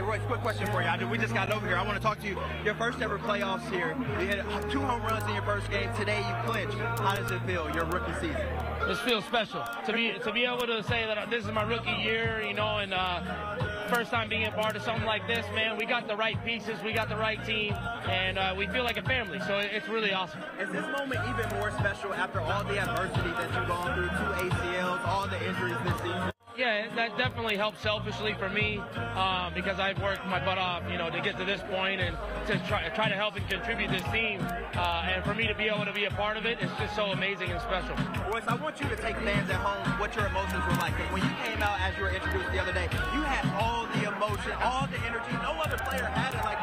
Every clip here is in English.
Hey, Royce, quick question for you. I we just got over here. I want to talk to you. Your first ever playoffs here. You hit two home runs in your first game. Today you clinched. How does it feel, your rookie season? This feels special to be to be able to say that this is my rookie year, you know, and uh, first time being a part of something like this, man. We got the right pieces, we got the right team, and uh, we feel like a family. So it's really awesome. Is this moment even more special after all the adversity that you've gone through, two ACLs, all the injuries this season? Yeah, that definitely helps selfishly for me um, because I've worked my butt off, you know, to get to this point and to try, try to help and contribute this team. Uh, and for me to be able to be a part of it, it's just so amazing and special. Royce, I want you to take fans at home what your emotions were like. When you came out as you were introduced the other day, you had all the emotion, all the energy. No other player had it like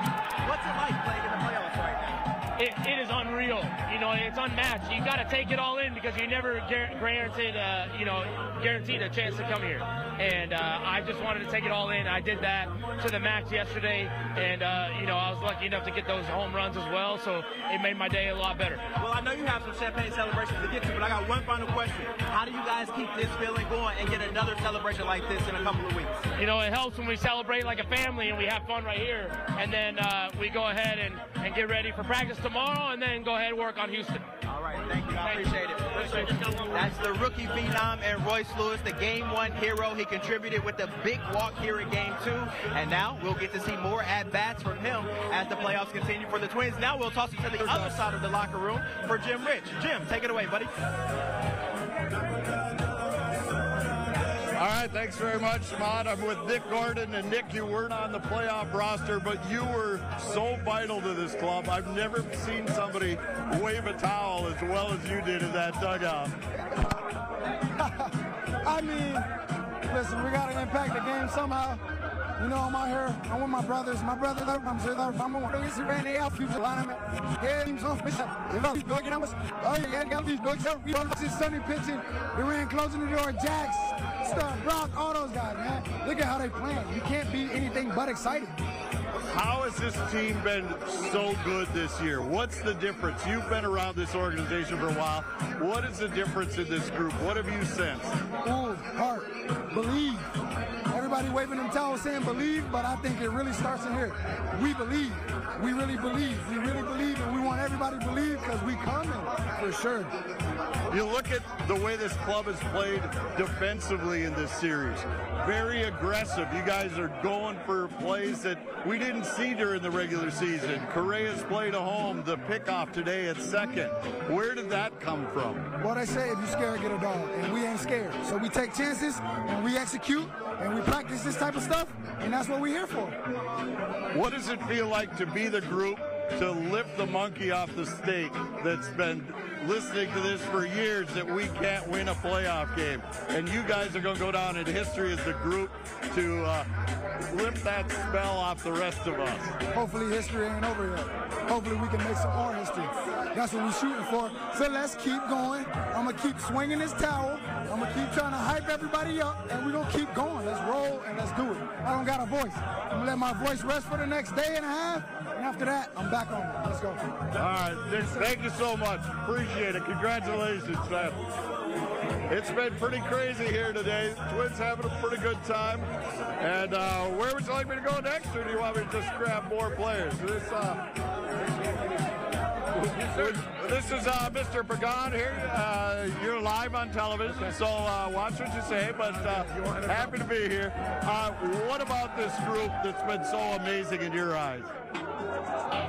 It, it is unreal. You know, it's unmatched. You got to take it all in because you never guaranteed, uh, you know, guaranteed a chance to come here. And uh, I just wanted to take it all in. I did that to the max yesterday, and uh, you know, I was lucky enough to get those home runs as well. So it made my day a lot better. Well, I know you have some champagne celebrations to get to, but I got one final question. How do you guys keep this feeling going and get another celebration like this in a couple of weeks? You know, it helps when we celebrate like a family and we have fun right here, and then uh, we go ahead and, and get ready for practice tomorrow and then go ahead and work on Houston. All right, thank you. I appreciate it. Appreciate it. That's the rookie phenom and Royce Lewis, the game one hero. He contributed with the big walk here in game two. And now we'll get to see more at bats from him as the playoffs continue for the Twins. Now we'll toss it to the other side of the locker room for Jim Rich. Jim, take it away, buddy. Thanks very much, Ahmad. I'm with Nick Gordon, and Nick, you weren't on the playoff roster, but you were so vital to this club. I've never seen somebody wave a towel as well as you did in that dugout. I mean, listen, we got to impact the game somehow. You know, I'm out here. I'm with my brothers. My brother, I'm sure they're from Luis Randy out future alignment. Yeah, he's on fish. If I was going numbers, oh yeah, got these dogs. We don't see Sunday pitching. Duran closing the door. Jax, Stuff, Brock, all those guys, man. Look at how they playing. You can't be anything but excited. How has this team been so good this year? What's the difference? You've been around this organization for a while. What is the difference in this group? What have you sensed? Ooh, heart, believe. Everybody waving them towels saying believe, but I think it really starts in here. We believe. We really believe. We really believe, and we want everybody to believe because we coming for sure. You look at the way this club has played defensively in this series. Very aggressive. You guys are going for plays that we didn't see during the regular season. Correa's played a home, the pickoff today at second. Where did that come from? What I say, if you're scared, get a dog. And we ain't scared. So we take chances and we execute and we practice this type of stuff, and that's what we're here for. What does it feel like to be the group to lift the monkey off the stake that's been listening to this for years that we can't win a playoff game. And you guys are going to go down in history as the group to uh, lift that spell off the rest of us. Hopefully history ain't over yet. Hopefully we can make some more history. That's what we're shooting for. So let's keep going. I'm going to keep swinging this towel. I'm going to keep trying to hype everybody up, and we're going to keep going. Let's roll, and let's do it. I don't got a voice. I'm going to let my voice rest for the next day and a half, and after that, I'm back on. Let's go. All right. Thank you so much. Appreciate it. Congratulations, man. It's been pretty crazy here today. Twins having a pretty good time. And uh, where would you like me to go next, or do you want me to just grab more players? This, uh, Yes, sir this is uh, Mr. Pagan here. Uh, you're live on television, so uh, watch what you say, but uh, happy to be here. Uh, what about this group that's been so amazing in your eyes?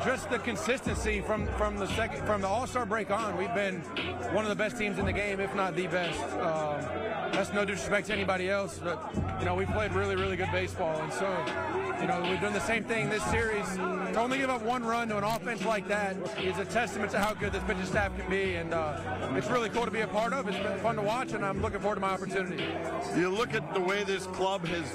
just the consistency from from the second from the All Star break on. We've been one of the best teams in the game, if not the best. Um, that's no disrespect to anybody else, but you know we played really really good baseball, and so you know we've done the same thing this series. To only give up one run to an offense like that is a testament to how good this pitching staff can be, and uh, it's really cool to be a part of. It's been fun to watch, and I'm looking forward to my opportunity. You look at the way this club has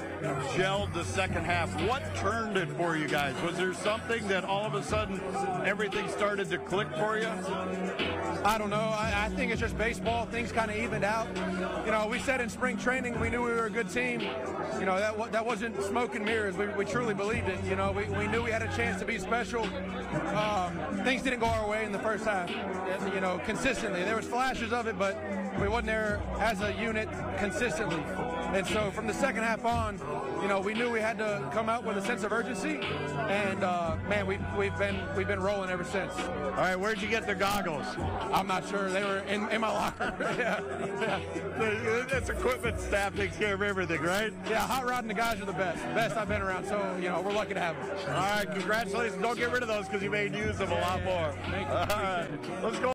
gelled the second half. What turned it for you guys? Was there something that all of a sudden everything started to click for you? I don't know. I, I think it's just baseball. Things kind of evened out. You know, we said in spring training we knew we were a good team. You know, that that wasn't smoke and mirrors. We, we truly believed it. You know, we, we knew we had a chance to be special. Um, things didn't go our way in the first half. You know, consistently. There was flashes of it, but we wasn't there as a unit consistently. And so from the second half on, you know, we knew we had to come out with a sense of urgency, and uh, man, we, we've been we've been rolling ever since. All right, where'd you get the goggles? I'm not sure they were in, in my locker. yeah, yeah, That's equipment staff takes care of everything, right? yeah. Hot Rod and the guys are the best, best I've been around. So you know, we're lucky to have them. All right, congratulations. Don't get rid of those because you may use them a lot more. Thank you. Let's go.